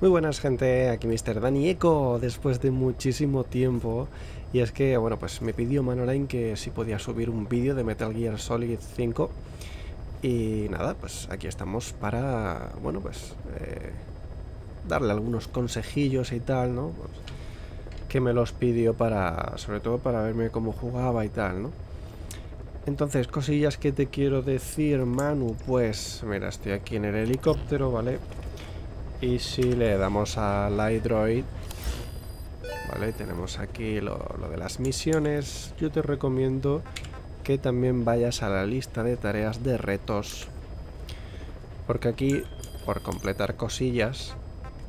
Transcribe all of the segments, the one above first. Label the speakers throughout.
Speaker 1: Muy buenas gente, aquí Mr. Dani Eco, después de muchísimo tiempo. Y es que, bueno, pues me pidió Manoline que si podía subir un vídeo de Metal Gear Solid 5. Y nada, pues aquí estamos para, bueno, pues eh, darle algunos consejillos y tal, ¿no? Pues, que me los pidió para, sobre todo para verme cómo jugaba y tal, ¿no? Entonces, cosillas que te quiero decir, Manu, pues, mira, estoy aquí en el helicóptero, ¿vale? Y si le damos al iDroid, vale, tenemos aquí lo, de las misiones. Yo te recomiendo que también vayas a la lista de tareas de retos. Porque aquí, por completar cosillas,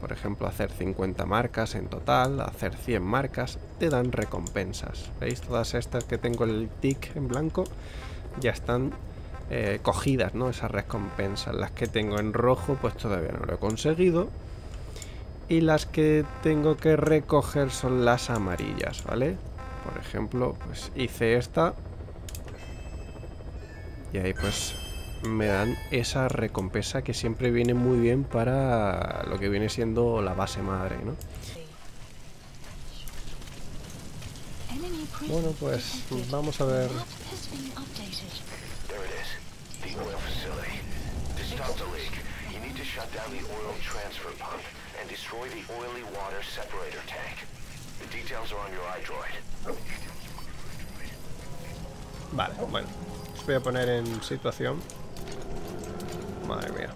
Speaker 1: por ejemplo, hacer 50 marcas en total, hacer 100 marcas, te dan recompensas. ¿Veis? Todas estas que tengo el tick en blanco ya están eh, cogidas, ¿no? Esas recompensas. Las que tengo en rojo, pues todavía no lo he conseguido. Y las que tengo que recoger son las amarillas, ¿vale? Por ejemplo, pues hice esta. Y ahí pues me dan esa recompensa que siempre viene muy bien para lo que viene siendo la base madre, ¿no? Bueno, pues vamos a ver shut down the oil transfer pump and destroy the oily water separator tank. The details are on your iDroid. Vale, bueno. Os voy a poner en situación. Madre mía.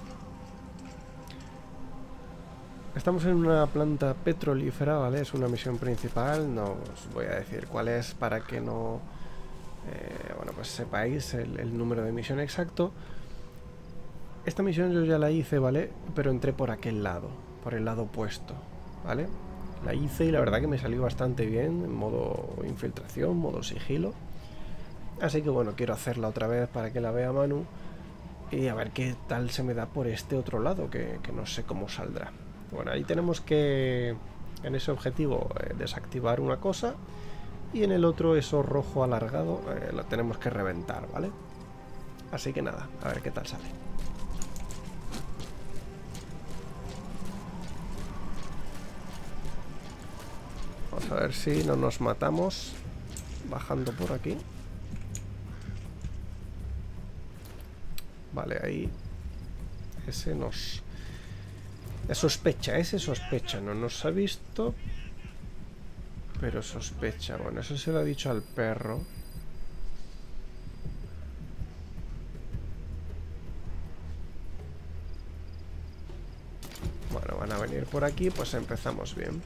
Speaker 1: Estamos en una planta petrolífera, ¿vale? Es una misión principal. No os voy a decir cuál es para que no... Eh, bueno, pues sepáis el, el número de misión exacto. Esta misión yo ya la hice, ¿vale? Pero entré por aquel lado, por el lado opuesto, ¿vale? La hice y la verdad que me salió bastante bien, en modo infiltración, modo sigilo. Así que bueno, quiero hacerla otra vez para que la vea Manu y a ver qué tal se me da por este otro lado, que, no sé cómo saldrá. Bueno, ahí tenemos que, en ese objetivo, eh, desactivar una cosa y en el otro, eso rojo alargado, eh, lo tenemos que reventar, ¿vale? Así que nada, a ver qué tal sale. A ver si no nos matamos bajando por aquí. Vale, ahí ese nos... sospecha, ese sospecha, no nos ha visto, pero sospecha. Bueno, eso se lo ha dicho al perro. Bueno, van a venir por aquí, pues empezamos bien.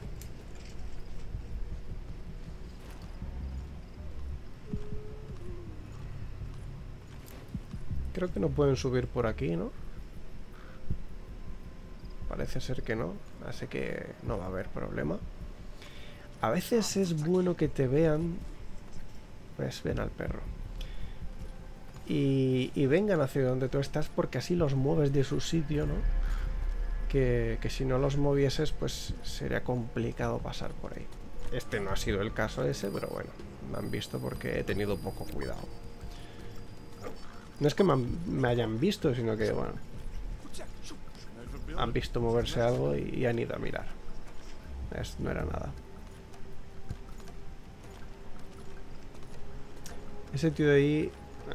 Speaker 1: Creo que no pueden subir por aquí, ¿no? Parece ser que no, así que no va a haber problema. A veces es bueno que te vean... Pues ven al perro. Y, vengan hacia donde tú estás porque así los mueves de su sitio, ¿no? Que, que si no los movieses, pues sería complicado pasar por ahí. Este no ha sido el caso ese, pero bueno, me han visto porque he tenido poco cuidado. No es que me, hayan visto, sino que, bueno, han visto moverse algo y, han ido a mirar. no era nada. Ese tío de ahí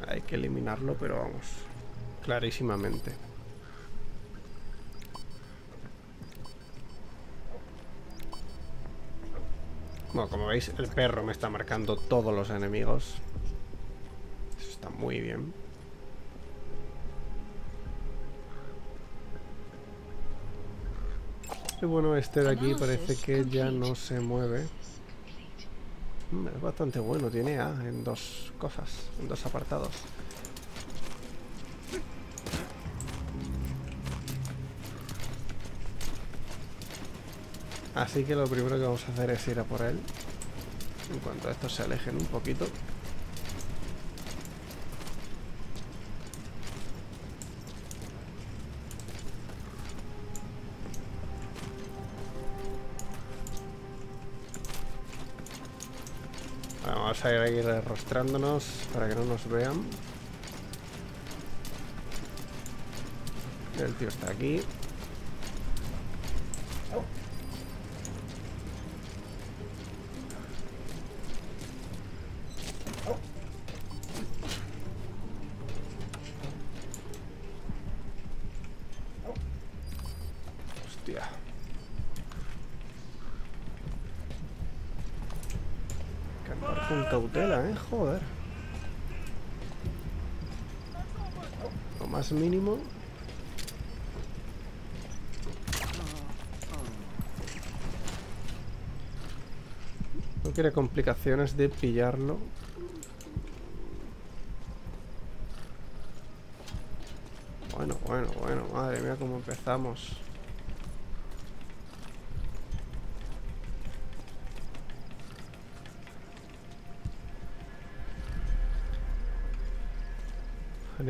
Speaker 1: hay que eliminarlo, pero vamos, clarísimamente. Bueno, como veis, el perro me está marcando todos los enemigos. Eso está muy bien. Y bueno, este de aquí parece que ya no se mueve. Mm, es bastante bueno, tiene A en dos cosas, en dos apartados. Así que lo primero que vamos a hacer es ir a por él. En cuanto a estos se alejen un poquito. Vamos a ir arrastrándonos para que no nos vean. El tío está aquí. Más mínimo. No quiere complicaciones de pillarlo. Bueno, bueno, bueno, madre mía, cómo empezamos.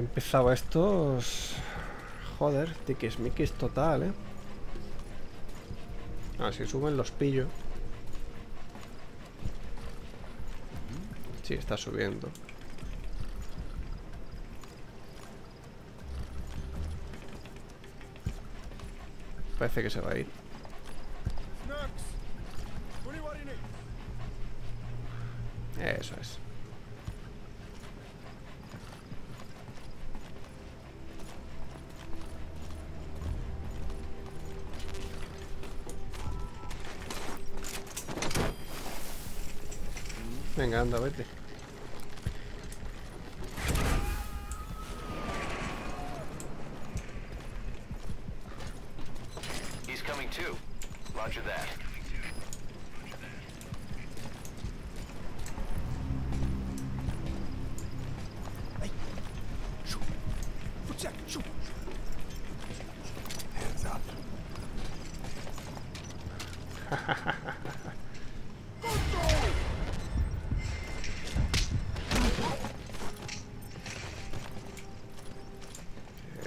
Speaker 1: Empezado estos... Joder, tiquismiquis total, ¿eh? A ver si suben los pillo. Sí, está subiendo. Parece que se va a ir. Eso es. Venga, anda, vete.
Speaker 2: He's coming too. Roger that.
Speaker 3: Hands up.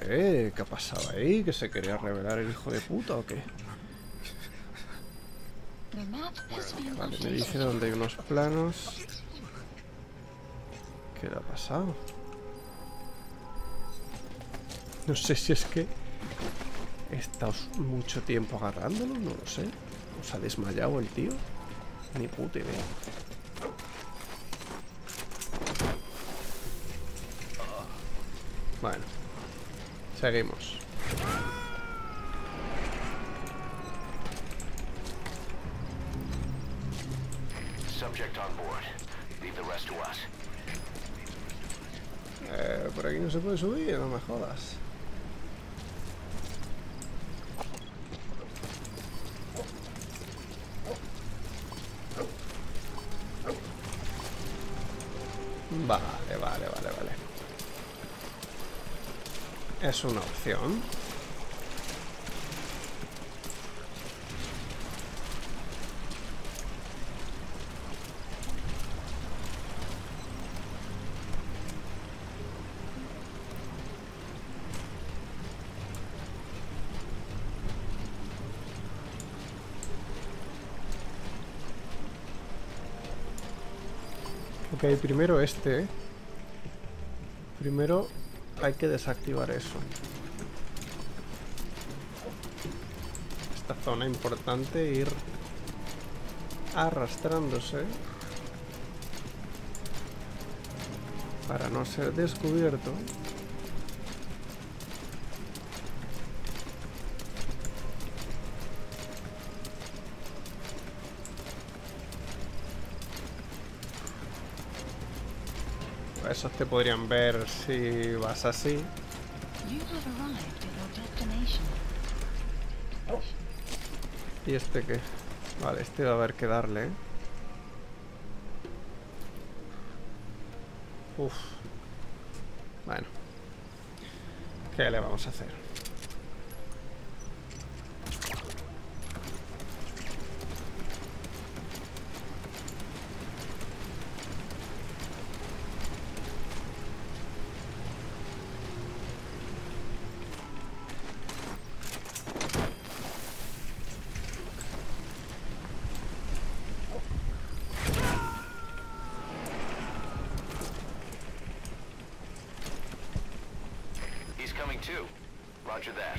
Speaker 1: ¿qué ha pasado ahí? ¿Que se quería revelar el hijo de puta o qué? Vale, me dice dónde hay unos planos. ¿Qué ha pasado? No sé si es que he estado mucho tiempo agarrándolo, no lo sé. ¿O se ha desmayado el tío? Ni puta idea. Bueno,
Speaker 2: us.
Speaker 1: Eh, por aquí no se puede subir, no me jodas. Es una opción. Ok, primero este. Primero hay que desactivar eso. Esta zona importante, ir arrastrándose para no ser descubierto. Esos te podrían ver si vas así. ¿Y este qué? Vale, este va a haber que darle. ¿eh? Uf. Bueno. ¿Qué le vamos a hacer?
Speaker 2: He's coming too. Roger that.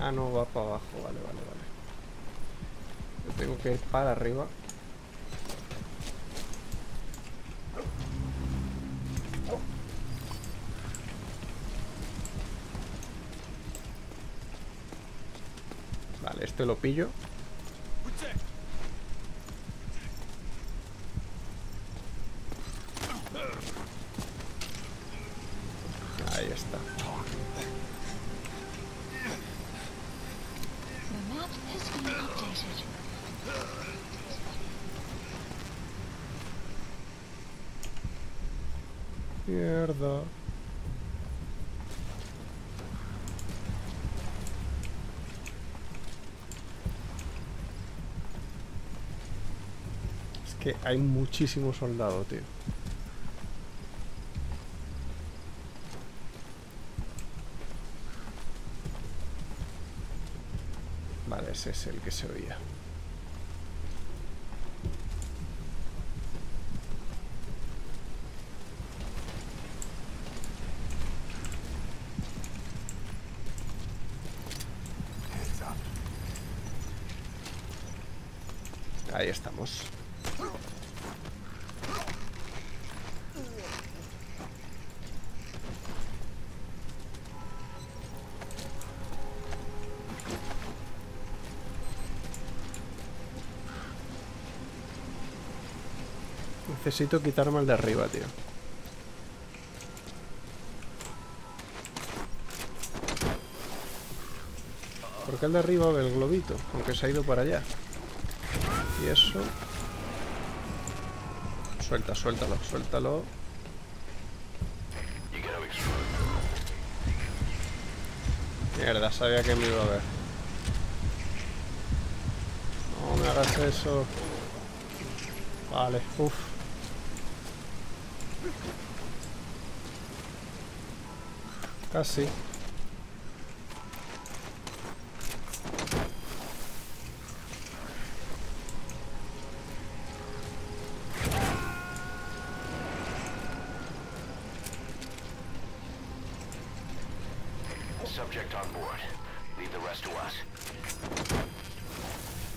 Speaker 1: Ah, no, va para abajo. Vale, vale, vale. Yo tengo que ir para arriba. Vale, este lo pillo. Hay muchísimo soldado, tío. Vale, ese es el que se oía. Ahí estamos. Necesito quitarme el de arriba, tío. Porque el de arriba ve el globito, aunque se ha ido para allá. Y eso... Suelta, suéltalo, suéltalo. Mierda, sabía que me iba a ver. No me hagas eso. Vale, uff. Casi.
Speaker 2: Subject on board. Leave the rest to us.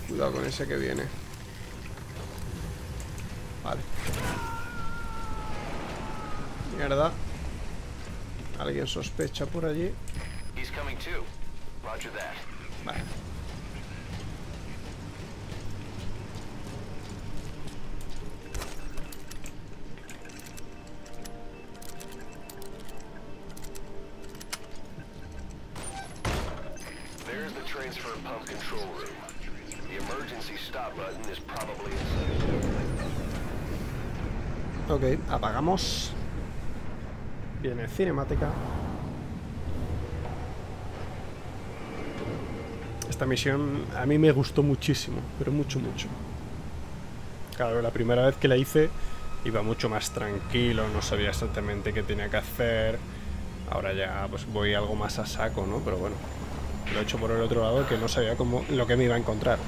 Speaker 1: Cuidado con ese que viene. Vale. Mierda. Alguien sospecha por allí.
Speaker 2: He's coming too. Roger that.
Speaker 1: Vale.
Speaker 2: There's the transfer pump control room. The emergency stop button is probably inside.
Speaker 1: Ok, apagamos. Viene cinemática. Esta misión a mí me gustó muchísimo, pero mucho, mucho. Claro, la primera vez que la hice iba mucho más tranquilo, no sabía exactamente qué tenía que hacer. Ahora ya pues voy algo más a saco, ¿no? Pero bueno, lo he hecho por el otro lado que no sabía cómo, lo que me iba a encontrar.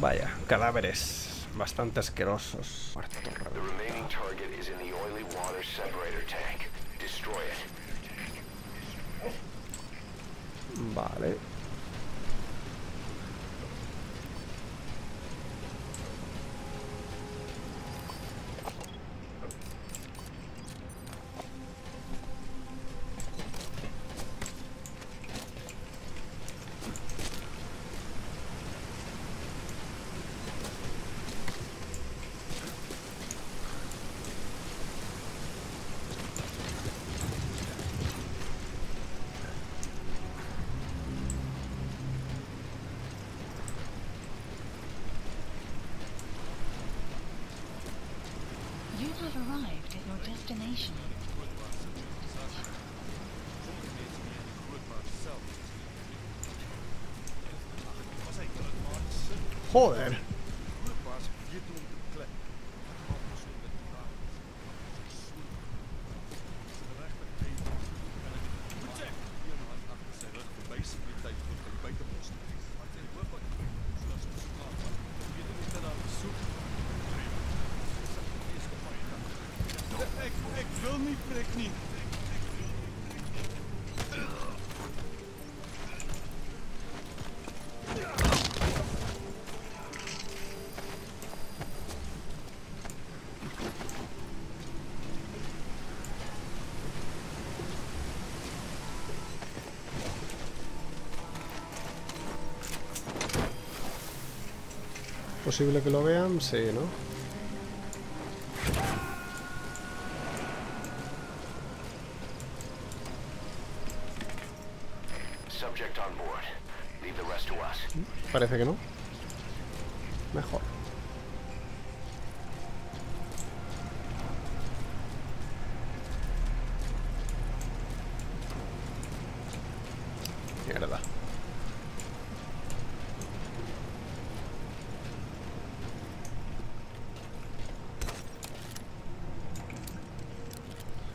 Speaker 1: Vaya, cadáveres bastante asquerosos.
Speaker 2: Target is in the oily water separator tank. Destroy it.
Speaker 1: Vale.
Speaker 4: Joder. Ik, wil niet prik
Speaker 1: niet. Posible que lo vean? Sí, ¿no?
Speaker 2: Subject on board. Leave the rest to us.
Speaker 1: Parece que no. Mejor. Mierda.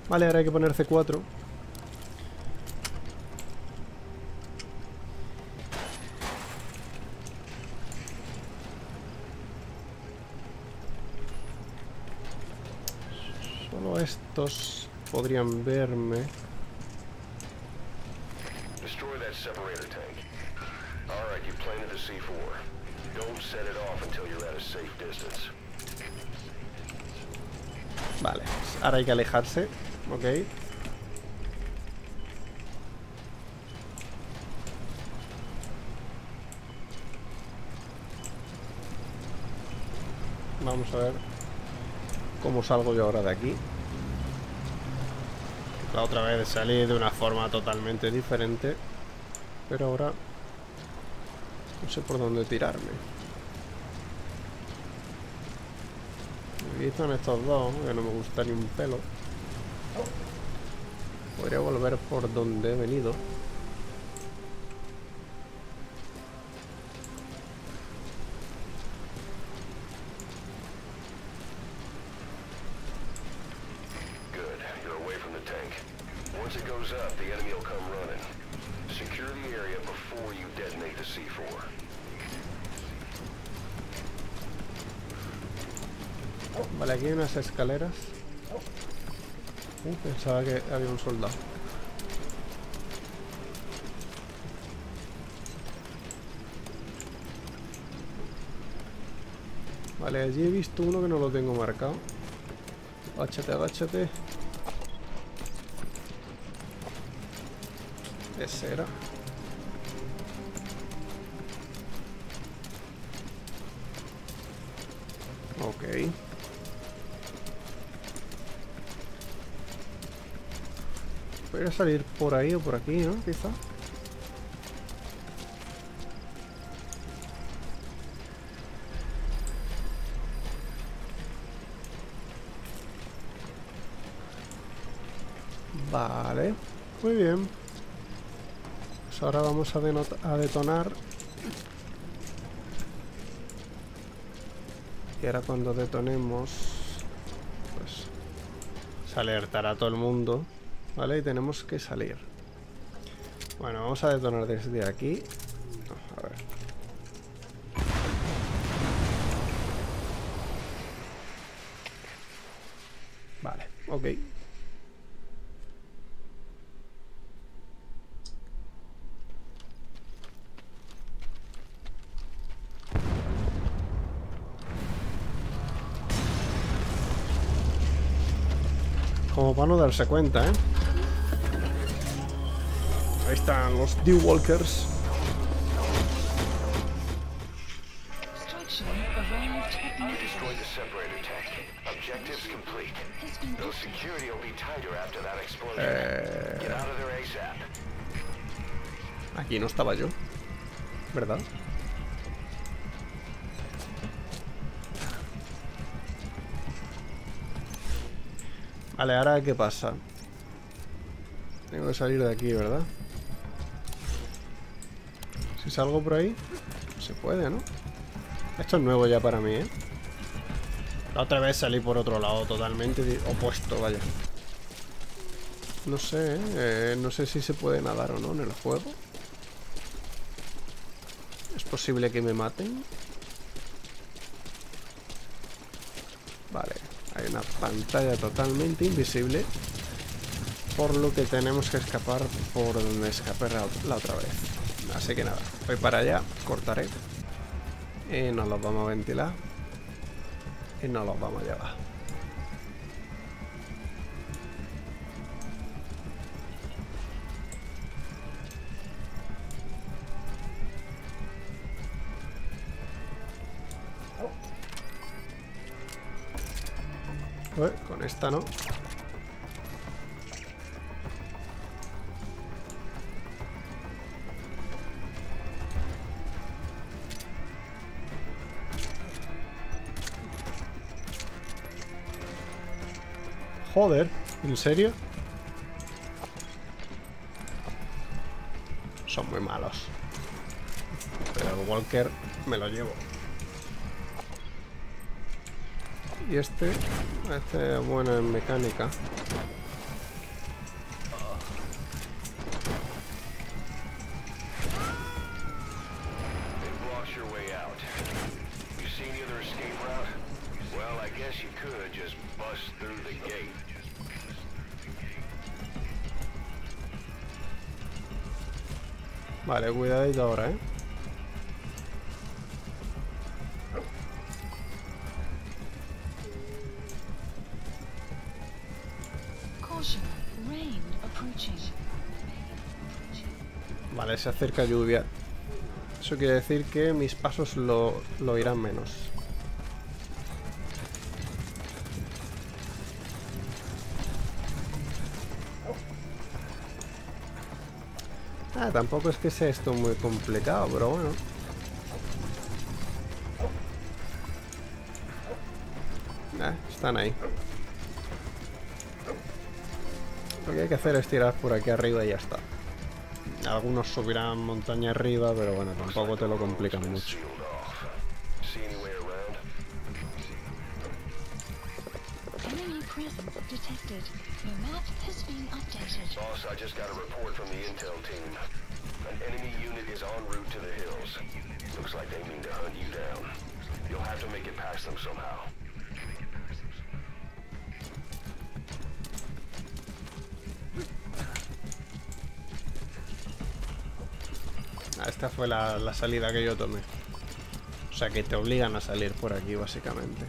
Speaker 1: Vale, ahora hay que poner C4. Solo estos podrían verme.
Speaker 2: Destroy that separator tank. Alright, you planted the C4. Don't set it off until you're at a safe distance.
Speaker 1: Vale, ahora hay que alejarse. Ok. Vamos a ver cómo salgo yo ahora de aquí. La otra vez salí de una forma totalmente diferente. Pero ahora no sé por dónde tirarme. Me dicen estos dos, que no me gusta ni un pelo. Podría volver por donde he venido.
Speaker 2: You're away from the tank. Once it goes up, the enemy will come running. Secure the area before you detonate the C4.
Speaker 1: Vale, aquí hay unas escaleras. Uh, pensaba que había un soldado. Vale, allí he visto uno que no lo tengo marcado. Agáchate, agáchate. Ese era. Salir por ahí o por aquí, ¿no? Quizá. Vale, muy bien. Pues ahora vamos a, detonar. Y ahora cuando detonemos, pues se alertará todo el mundo. Vale, y tenemos que salir. Bueno, vamos a detonar desde aquí. A ver. Vale, ok. Como para no darse cuenta, ¿eh? Ahí están los
Speaker 2: that explosion.
Speaker 1: Eh,
Speaker 2: Get out of there ASAP.
Speaker 1: aquí no estaba yo. ¿Verdad? Vale, ahora ¿qué pasa? Tengo que salir de aquí, ¿verdad? Salgo por ahí, se puede, ¿no? Esto es nuevo ya para mí, ¿eh? La otra vez salí por otro lado, totalmente opuesto, vaya. No sé, ¿eh? Eh, no sé si se puede nadar o no en el juego. Es posible que me maten. Vale, hay una pantalla totalmente invisible. Por lo que tenemos que escapar por donde escapé la otra vez. Así que nada, voy para allá, cortaré. Y nos los vamos a ventilar. Y nos los vamos a llevar. Oh. Con esta no. Joder, ¿en serio? Son muy malos. Pero el Walker me lo llevo. Y este, este es bueno en mecánica.
Speaker 2: Could just bust through the gate.
Speaker 1: Vale, cuidadito ahora, ¿eh?
Speaker 4: Caution. Rain approaching.
Speaker 1: Vale, se acerca lluvia. Eso quiere decir que mis pasos lo, lo irán menos. Tampoco es que sea esto muy complicado, pero bueno. Ah, están ahí. Lo que hay que hacer es tirar por aquí arriba y ya está. Algunos subirán montaña arriba, pero bueno, tampoco te lo complican mucho.
Speaker 4: Detected. Your map has been updated.
Speaker 2: Boss, I just got a report from the intel team. An enemy unit is en route to the hills. Looks like they mean to hunt you down. You'll have to make it past them somehow.
Speaker 1: Ah, Esta fue la, la salida que yo tomé. O sea que te obligan a salir por aquí, básicamente.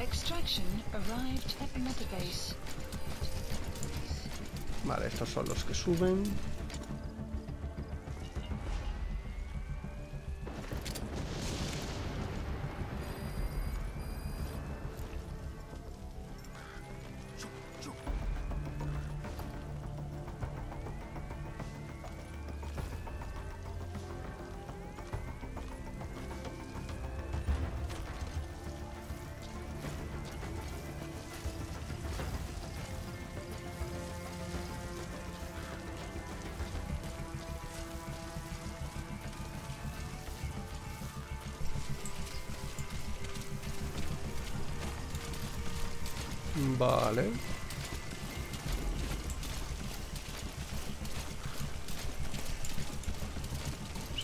Speaker 4: Extraction arrived at Metabase.
Speaker 1: Vale, estos son los que suben.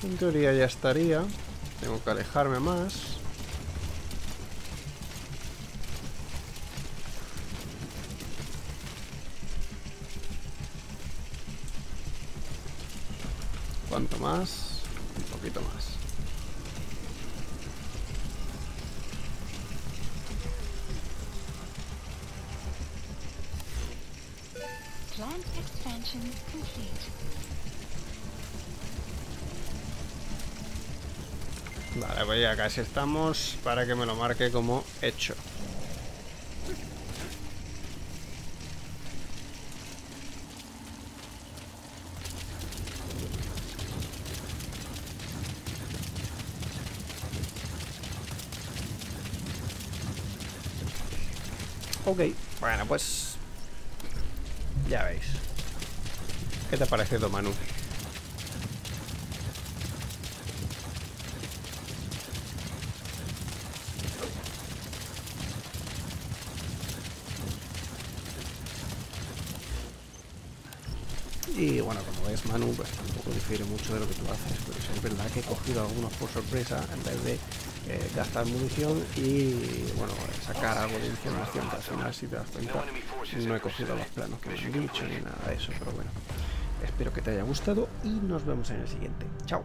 Speaker 1: En teoría ya estaría. Tengo que alejarme más. Estamos para que me lo marque como hecho. Ok, bueno, pues ya veis. ¿Qué te ha parecido, Manu? Y bueno, como ves, Manu, pues tampoco difiere mucho de lo que tú haces, pero es verdad que he cogido algunos por sorpresa en vez de eh, gastar munición y, bueno, sacar algo de información que al final, si te das cuenta, no he cogido los planos que me han dicho ni nada de eso, pero bueno, espero que te haya gustado y nos vemos en el siguiente. Chao.